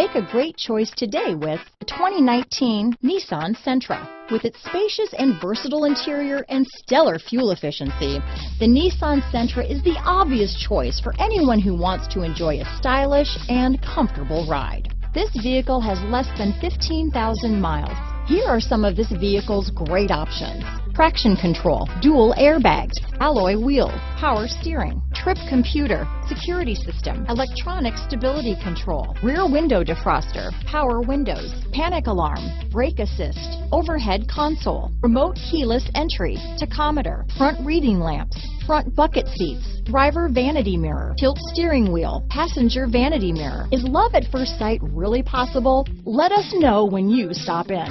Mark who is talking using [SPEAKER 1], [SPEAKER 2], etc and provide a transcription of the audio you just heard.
[SPEAKER 1] Make a great choice today with the 2019 Nissan Sentra. With its spacious and versatile interior and stellar fuel efficiency, the Nissan Sentra is the obvious choice for anyone who wants to enjoy a stylish and comfortable ride. This vehicle has less than 15,000 miles. Here are some of this vehicle's great options. Traction control, dual airbags, alloy wheels, power steering, trip computer, security system, electronic stability control, rear window defroster, power windows, panic alarm, brake assist, overhead console, remote keyless entry, tachometer, front reading lamps, front bucket seats, driver vanity mirror, tilt steering wheel, passenger vanity mirror. Is love at first sight really possible? Let us know when you stop in.